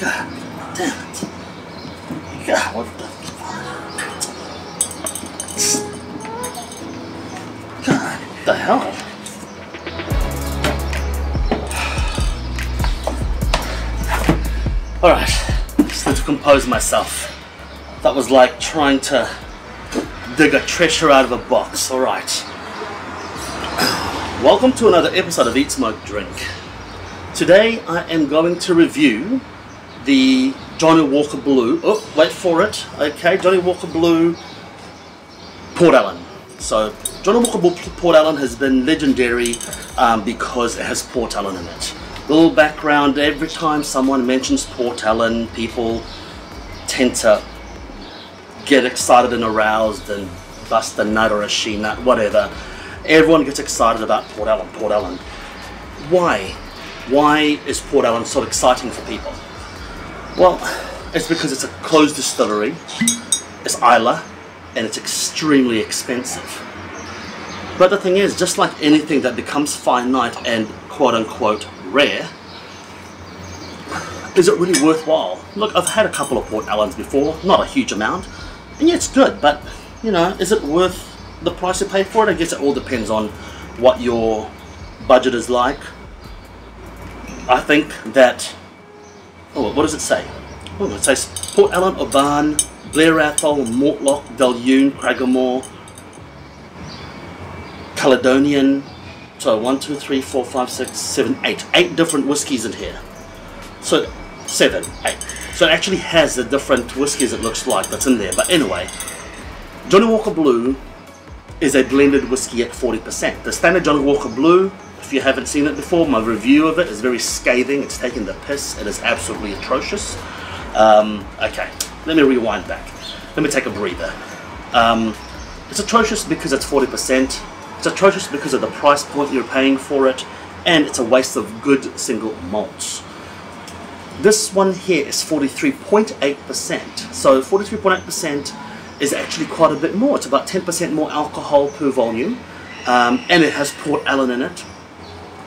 God damn it. God, what the fuck? God, the hell? Alright, just need to compose myself. That was like trying to dig a treasure out of a box. Alright. Welcome to another episode of Eat Smoke Drink. Today I am going to review the Johnnie Walker Blue. Oh, wait for it. Okay, Johnnie Walker Blue Port Ellen. So, Johnnie Walker Blue Port Ellen has been legendary um, because it has Port Ellen in it. Little background every time someone mentions Port Ellen, people tend to get excited and aroused and bust a nut or a she nut, whatever. Everyone gets excited about Port Ellen, Port Ellen. Why? Why is Port Ellen so exciting for people? Well, it's because it's a closed distillery, it's Islay, and it's extremely expensive. But the thing is, just like anything that becomes finite and quote unquote rare, is it really worthwhile? Look, I've had a couple of Port Ellens before, not a huge amount, and yeah, it's good, but you know, is it worth the price you pay for it? I guess it all depends on what your budget is like. I think that, oh, what does it say? Oh, it says Port Ellen, Oban, Blair Athol, Mortlach, Balloon, Cragganmore, Caledonian, so one, two, three, four, five, six, seven, eight. Eight different whiskies in here. So seven, eight. So it actually has the different whiskies it looks like that's in there. But anyway, Johnnie Walker Blue is a blended whiskey at 40%. The standard Johnnie Walker Blue, if you haven't seen it before, my review of it is very scathing. It's taking the piss. It is absolutely atrocious. Um, okay, let me rewind back. Let me take a breather. Um, it's atrocious because it's 40%. It's atrocious because of the price point you're paying for it, and it's a waste of good single malts. This one here is 43.8%. So 43.8% is actually quite a bit more. It's about 10% more alcohol per volume, um, and it has Port Ellen in it.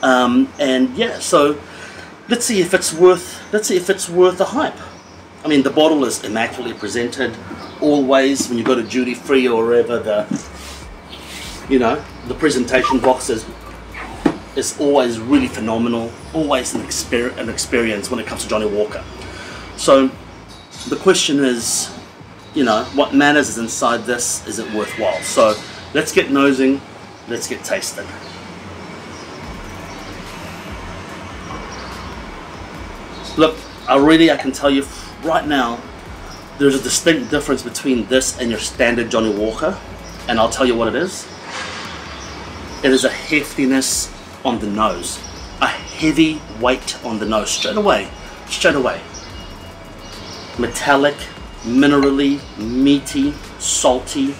Um, and yeah, so let's see if it's worth. Let's see if it's worth the hype. I mean, the bottle is immaculately presented. Always, when you go to duty free or wherever, the you know the presentation box is is always really phenomenal. Always an, exper- an experience when it comes to Johnnie Walker. So the question is, you know, what matters is inside this. Is it worthwhile? So let's get nosing. Let's get tasting. Look, already I can tell you right now, there's a distinct difference between this and your standard Johnnie Walker, and I'll tell you what it is. It is a heftiness on the nose, a heavy weight on the nose straight away, straight away. Metallic, minerally, meaty, salty,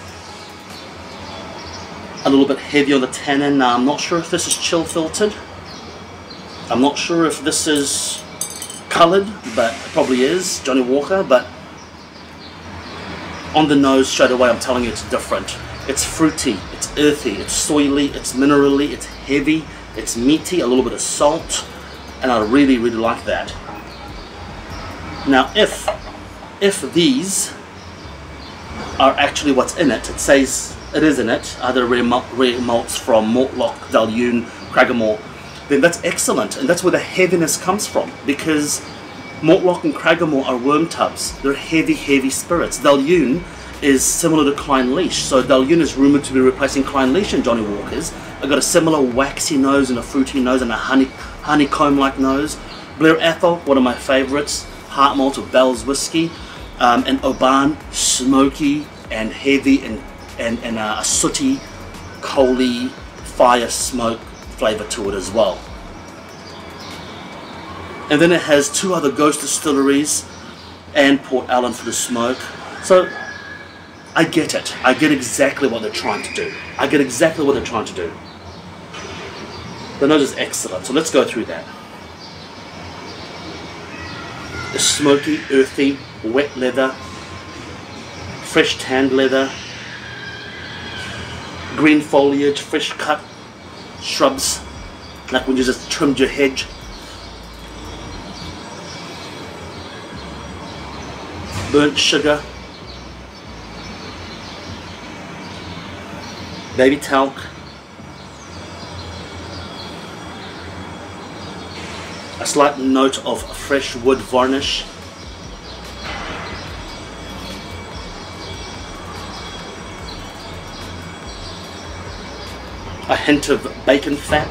a little bit heavy on the tannin. Now I'm not sure if this is chill filtered. I'm not sure if this is coloured, but it probably is, Johnnie Walker, but on the nose straight away I'm telling you it's different. It's fruity, it's earthy, it's soily, it's minerally, it's heavy, it's meaty, a little bit of salt, and I really, really like that. Now if, if these are actually what's in it, it says it is in it, either rare, rare malts from Mortlach, Balloon, Cragganmore, then that's excellent, and that's where the heaviness comes from, because Mortlach and Cragganmore are worm tubs. They're heavy, heavy spirits. Balloon is similar to Clynelish, so Balloon is rumoured to be replacing Clynelish in Johnnie Walker's. I got a similar waxy nose and a fruity nose and a honey honeycomb-like nose. Blair Athol, one of my favourites, heart malt of Bell's whiskey, um, Oban, smoky and heavy and and, and uh, a sooty, coaly, fire smoke flavour to it as well. And then it has two other ghost distilleries and Port Ellen for the smoke. So I get it. I get exactly what they're trying to do. I get exactly what they're trying to do. The nose is excellent, so let's go through that. The smoky, earthy, wet leather, fresh tanned leather, green foliage, fresh cut shrubs, like when you just trimmed your hedge. Burnt sugar. Baby talc. A slight note of fresh wood varnish. A hint of bacon fat.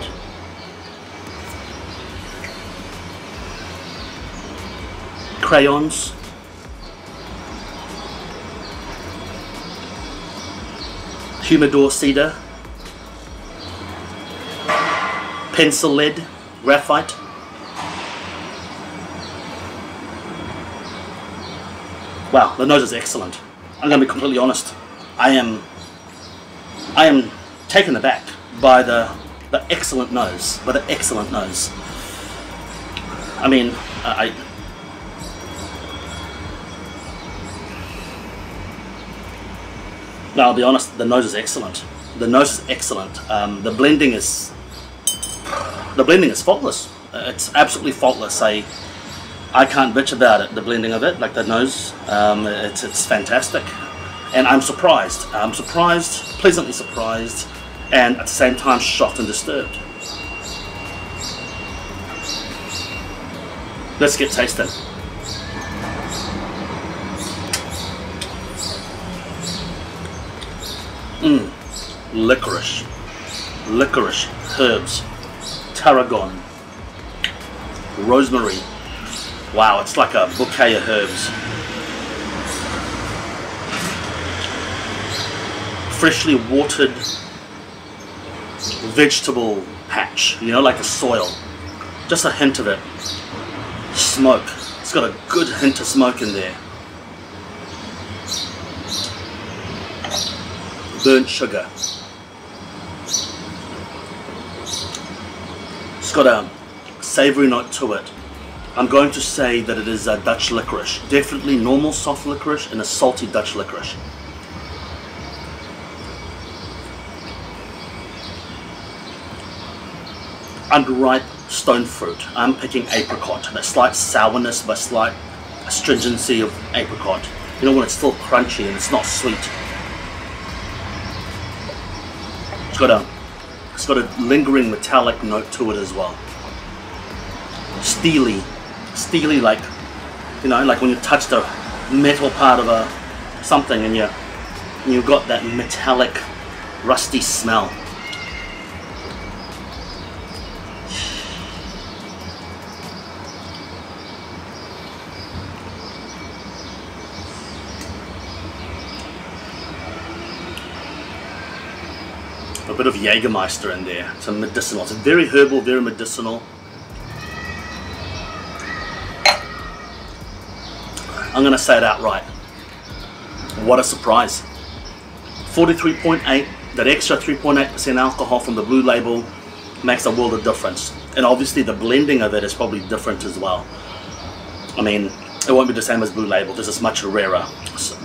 Crayons. Humidor cedar. Pencil lead, graphite. Wow, the nose is excellent. I'm going to be completely honest. I am, I am taken aback by the, the excellent nose, by the excellent nose. I mean, I. No, I'll be honest. The nose is excellent. The nose is excellent. Um, the blending is the blending is faultless. It's absolutely faultless. I I can't bitch about it. The blending of it, like the nose, um, it's it's fantastic, and I'm surprised. I'm surprised, pleasantly surprised and at the same time shocked and disturbed. Let's get tasting. Mmm, licorice, licorice, herbs, tarragon, rosemary. Wow, it's like a bouquet of herbs. Freshly watered vegetable patch, you know, like a soil. Just a hint of it. Smoke. It's got a good hint of smoke in there. Burnt sugar. It's got a savoury note to it. I'm going to say that it is a Dutch licorice. Definitely normal soft licorice and a salty Dutch licorice. Unripe stone fruit. I'm picking apricot, that slight sourness but slight astringency of apricot. You know when it's still crunchy and it's not sweet. It's got a it's got a lingering metallic note to it as well. Steely. Steely like you know, like when you touch the metal part of a something and you you've got that metallic rusty smell. Bit of Jägermeister in there, some medicinal. It's very herbal, very medicinal. I'm going to say it outright. What a surprise. 43.8, that extra 3.8% alcohol from the blue label makes a world of difference. And obviously the blending of it is probably different as well. I mean, it won't be the same as blue label, this is much rarer.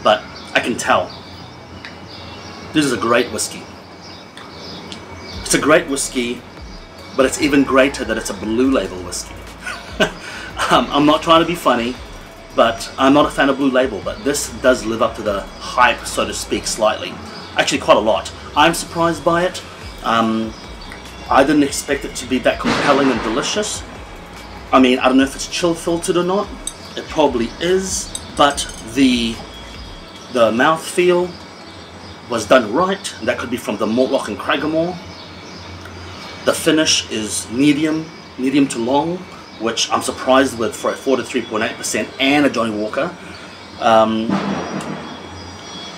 But I can tell. This is a great whiskey. It's a great whiskey, but it's even greater that it's a blue label whiskey. um, I'm not trying to be funny, but I'm not a fan of blue label, but this does live up to the hype, so to speak, slightly. Actually, quite a lot. I'm surprised by it. Um, I didn't expect it to be that compelling and delicious. I mean, I don't know if it's chill filtered or not. It probably is, but the the mouth feel was done right. That could be from the Mortlach and Cragganmore. The finish is medium, medium to long, which I'm surprised with for a 43.8% and a Johnnie Walker. Um,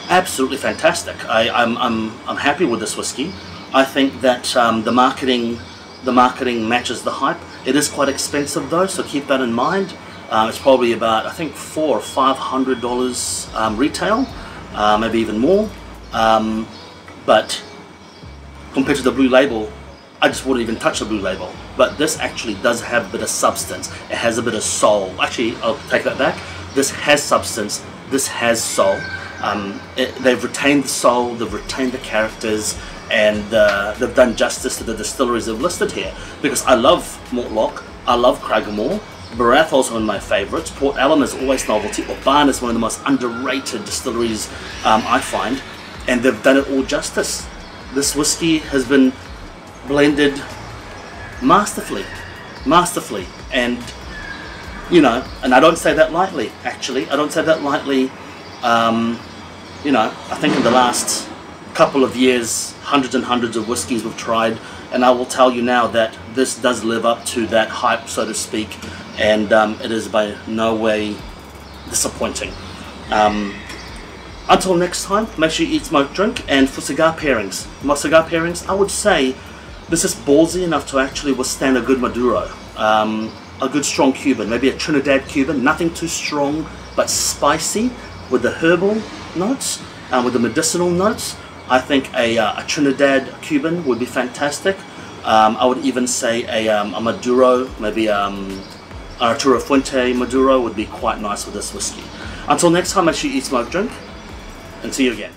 absolutely fantastic. I, am I'm, I'm, I'm happy with this whiskey. I think that um, the marketing the marketing matches the hype. It is quite expensive though, so keep that in mind. Uh, it's probably about I think four or five hundred dollars um, retail, uh, maybe even more. Um, but compared to the blue label, I just wouldn't even touch the blue label. But this actually does have a bit of substance. It has a bit of soul. Actually, I'll take that back. This has substance. This has soul. Um, it, they've retained the soul. They've retained the characters. and uh, they've done justice to the distilleries they've listed here. Because I love Mortlach, I love Cragganmore, Blair Athol's one of my favourites. Port Ellen is always novelty. Oban is one of the most underrated distilleries um, I find, and they've done it all justice. This whiskey has been blended masterfully, masterfully, and you know, and I don't say that lightly. Actually, I don't say that lightly. Um, you know, I think in the last couple of years, hundreds and hundreds of whiskies we've tried, and I will tell you now that this does live up to that hype, so to speak, and um, it is by no way disappointing. Um, until next time, make sure you eat, smoke, drink, and for cigar pairings, my cigar pairings, I would say this is ballsy enough to actually withstand a good Maduro. Um, a good strong Cuban, maybe a Trinidad Cuban, nothing too strong but spicy with the herbal notes and with the medicinal notes. I think a, uh, a Trinidad Cuban would be fantastic. Um, I would even say a, um, a Maduro, maybe um, Arturo Fuente Maduro would be quite nice with this whiskey. Until next time, make sure you eat, smoke, drink, and see you again.